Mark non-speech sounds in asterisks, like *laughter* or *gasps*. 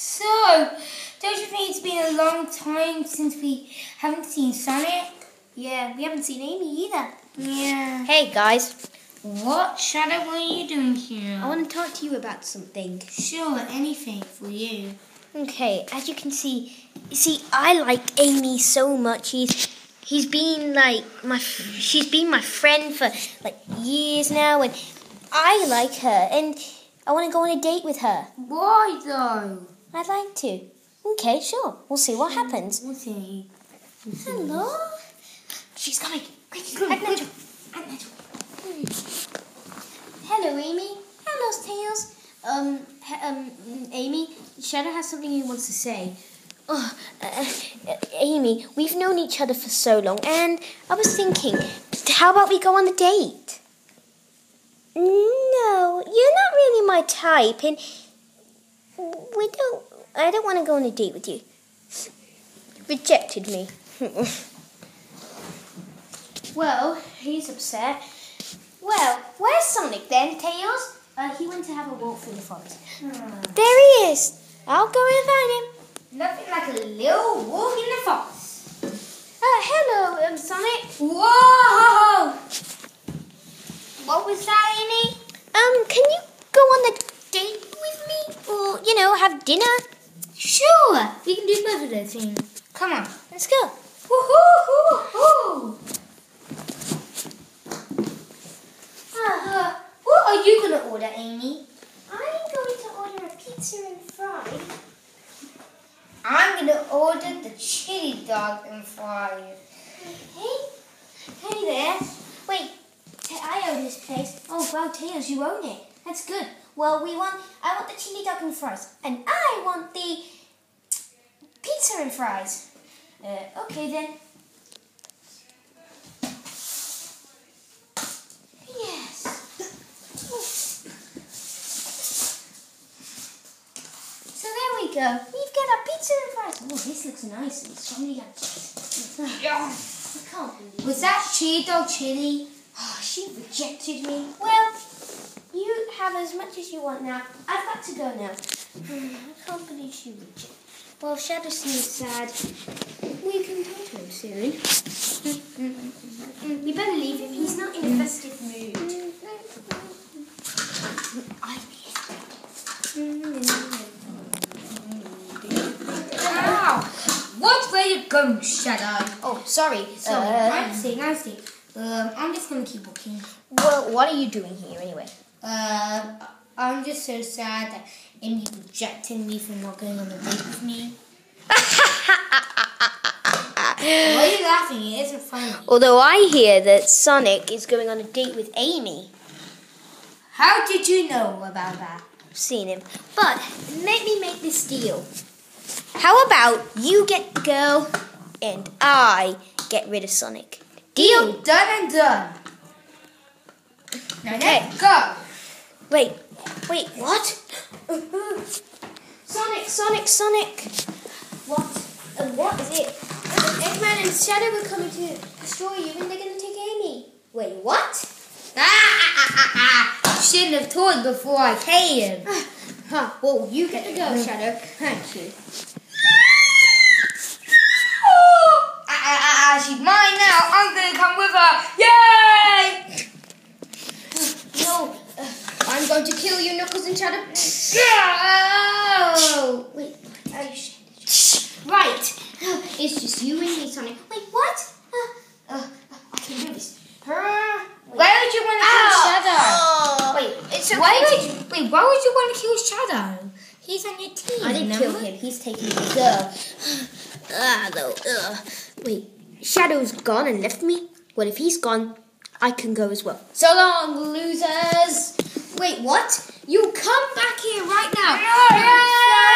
So, don't you think it's been a long time since we haven't seen Sonic? Yeah, we haven't seen Amy either. Yeah. Hey guys, What, Shadow, what are you doing here? I want to talk to you about something. Sure, anything for you. Okay, as you can see, you see, I like Amy so much. He's he's been like my she's been my friend for like years now, and I like her, and I want to go on a date with her. Why though? I'd like to. Okay, sure. We'll see what happens. We'll see. Hello. She's coming. Quick, Nigel. Add Nigel. Hello, Amy. Hello, Tails. Um, um, Amy, Shadow has something he wants to say. Oh, uh, uh, Amy, we've known each other for so long, and I was thinking, how about we go on a date? No, you're not really my type, and we don't. I don't want to go on a date with you. Rejected me. *laughs* well, he's upset. Well, where's Sonic then, Tails? Uh, he went to have a walk through the forest. There he is. I'll go and find him. Nothing like a little walk in the forest. Uh, hello, um, Sonic. Whoa! What was that, Amy? Um, can you go on the date with me? Or, you know, have dinner? Sure, we can do both of those things. Come on. Let's go. Woohoo! Uh, what are you going to order, Amy? I'm going to order a pizza and fries. I'm going to order the chili dog and fries. Hey, hey there. Wait, I own this place. Oh, wow, Tails, you own it. That's good. Well, we want. I want the chili dog and fries, and I want the pizza and fries. Uh, okay then. Yes. So there we go. We've got our pizza and fries. Oh, this looks nice. It's so many. Yeah. I can't believe Was that chili dog chili? Oh, she rejected me. Well, you have as much as you want now. I've got to go now. *sighs* I can't believe she rejected. Well, Shadow seems sad. We can talk to him soon. *laughs* We better leave him. He's not in a festive mood. I'm Ow! What way you going, Shadow? Oh, sorry. Sorry, Uh, I'm sick, I'm. Um, I'm just gonna keep walking. well, what are you doing here anyway? Uh, I'm just so sad that Amy rejected me for not going on a date with me. Why are you laughing? It isn't funny. Although I hear that Sonic is going on a date with Amy. How did you know about that? I've seen him. But let me make this deal. How about you get the girl and I get rid of Sonic? Deal? Done and done. Now Okay. let's go. Wait, wait, what? Sonic, Sonic, Sonic. What? Uh, what is it? Eggman and Shadow are coming to destroy you and they're going to take Amy. Wait, what? Ah, ah, ah, ah, ah. Shouldn't have told before I came. *sighs* Huh, well, you get to go, Shadow. Thank you. *laughs* Ah, ah, ah, she's mine now. I'm gonna come with her. Yay! No, uh, I'm going to kill you, Knuckles and Shadow. Go! Wait, oh, shh. Right. Uh, *gasps* It's just you and me, Sonic. Wait, what? Uh, uh, I can do this. Uh. Why would you want to kill Shadow? Wait, it's okay. Why would you, wait? Why would you want to kill Shadow? He's on your team. I didn't kill him. He's taking the *sighs* girl. ah, though. Ugh. Wait, Shadow's gone and left me? Well, if he's gone, I can go as well. So long, losers. Wait, what? You come back here right now.